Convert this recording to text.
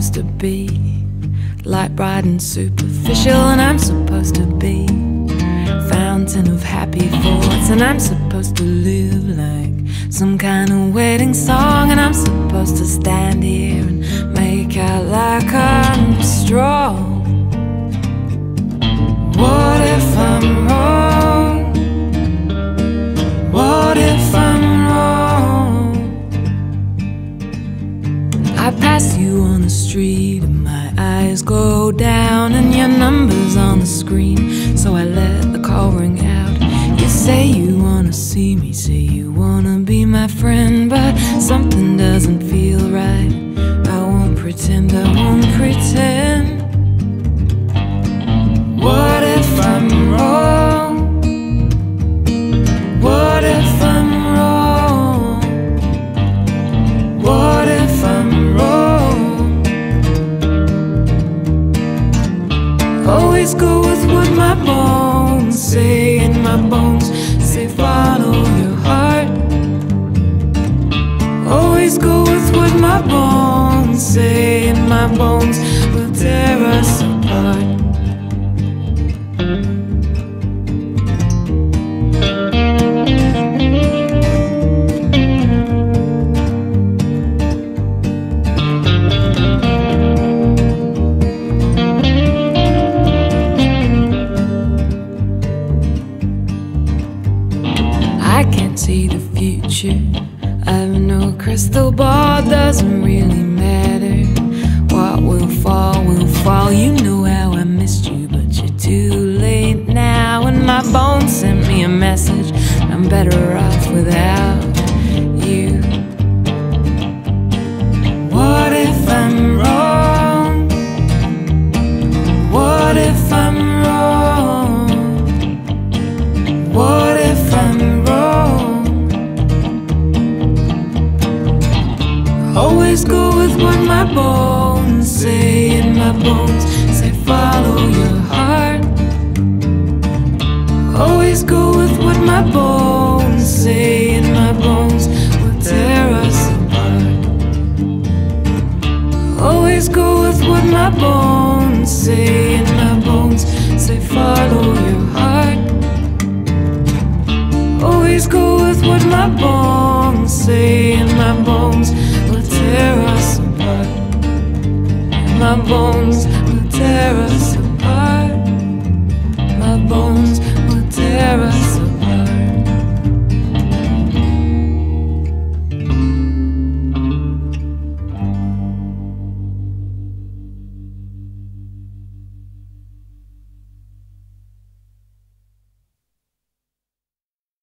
supposed to be. Light, bright, and superficial, and I'm supposed to be. Fountain of happy thoughts, and I'm supposed to live like some kind of wedding song, and I'm supposed to stand here pass you on the street and my eyes go down and your number's on the screen. So I let the call ring out. You say you wanna see me, say you wanna be my friend, but something doesn't feel right. I won't pretend, I won't pretend. Go with what my bones say, and my bones will tear us apart. I can't see the future. No crystal ball, doesn't really matter. What will fall, will fall. You know how I missed you, but you're too late now. And my bones sent me a message. I'm better off without you. Always go with what my bones say, and my bones say follow your heart. Always go with what my bones say, and my bones will tear us apart. Always go with what my bones say, and my bones say follow your heart. Always go with what my bones say, and my bones bones.